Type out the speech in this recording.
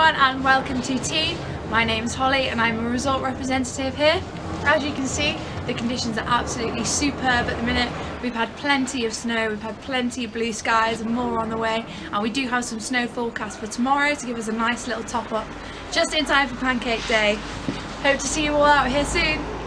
everyone and welcome to Tignes. My name is Holly and I'm a resort representative here. As you can see the conditions are absolutely superb at the minute. We've had plenty of snow, we've had plenty of blue skies and more on the way and we do have some snow forecast for tomorrow to give us a nice little top up just in time for Pancake Day. Hope to see you all out here soon.